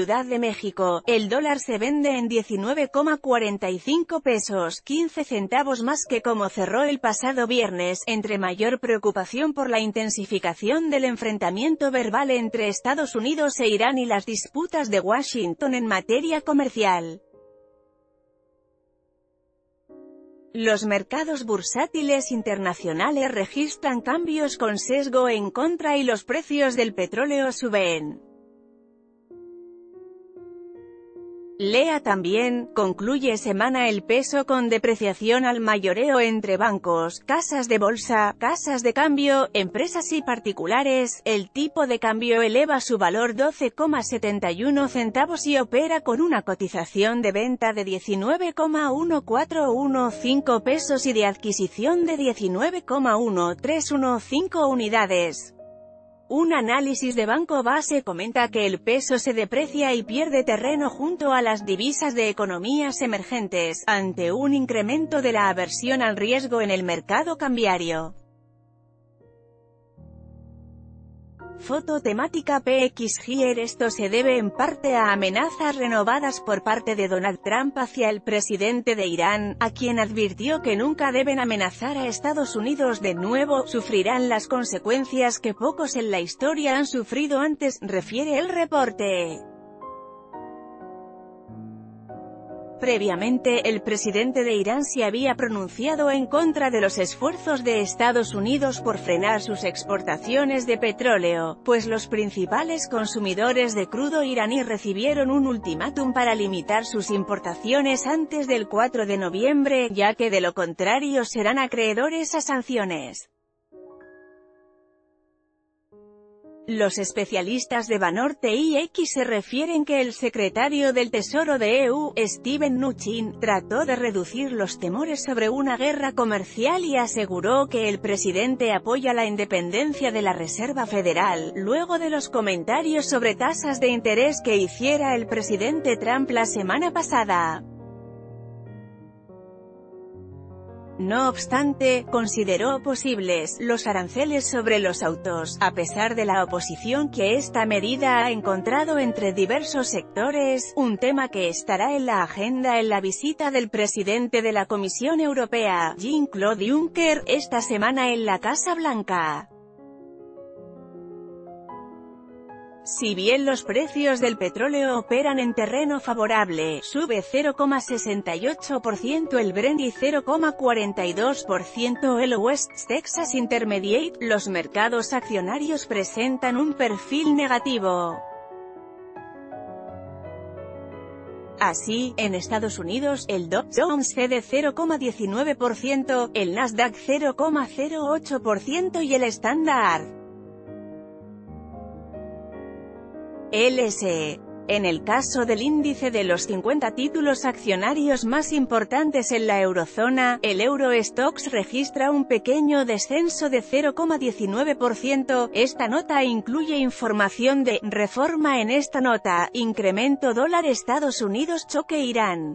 Ciudad de México, el dólar se vende en 19,45 pesos, 15 centavos más que como cerró el pasado viernes, entre mayor preocupación por la intensificación del enfrentamiento verbal entre Estados Unidos e Irán y las disputas de Washington en materia comercial. Los mercados bursátiles internacionales registran cambios con sesgo en contra y los precios del petróleo suben. Lea también, concluye semana el peso con depreciación al mayoreo entre bancos, casas de bolsa, casas de cambio, empresas y particulares, el tipo de cambio eleva su valor 12,71 centavos y opera con una cotización de venta de 19,1415 pesos y de adquisición de 19,1315 unidades. Un análisis de Banco Base comenta que el peso se deprecia y pierde terreno junto a las divisas de economías emergentes, ante un incremento de la aversión al riesgo en el mercado cambiario. Foto temática PXGR Esto se debe en parte a amenazas renovadas por parte de Donald Trump hacia el presidente de Irán, a quien advirtió que nunca deben amenazar a Estados Unidos de nuevo, sufrirán las consecuencias que pocos en la historia han sufrido antes, refiere el reporte. Previamente, el presidente de Irán se había pronunciado en contra de los esfuerzos de Estados Unidos por frenar sus exportaciones de petróleo, pues los principales consumidores de crudo iraní recibieron un ultimátum para limitar sus importaciones antes del 4 de noviembre, ya que de lo contrario serán acreedores a sanciones. Los especialistas de Banorte y X se refieren que el secretario del Tesoro de EU, Steven Mnuchin, trató de reducir los temores sobre una guerra comercial y aseguró que el presidente apoya la independencia de la Reserva Federal, luego de los comentarios sobre tasas de interés que hiciera el presidente Trump la semana pasada. No obstante, consideró posibles los aranceles sobre los autos, a pesar de la oposición que esta medida ha encontrado entre diversos sectores, un tema que estará en la agenda en la visita del presidente de la Comisión Europea, Jean-Claude Juncker, esta semana en la Casa Blanca. Si bien los precios del petróleo operan en terreno favorable, sube 0,68% el Brent y 0,42% el West Texas Intermediate, los mercados accionarios presentan un perfil negativo. Así, en Estados Unidos, el Dow Jones cede 0,19%, el Nasdaq 0,08% y el Standard LSE. En el caso del índice de los 50 títulos accionarios más importantes en la eurozona, el Eurostox registra un pequeño descenso de 0,19%. Esta nota incluye información de reforma en esta nota, incremento dólar Estados Unidos choque Irán.